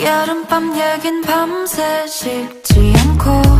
여름밤 얘긴 밤새 식지 않고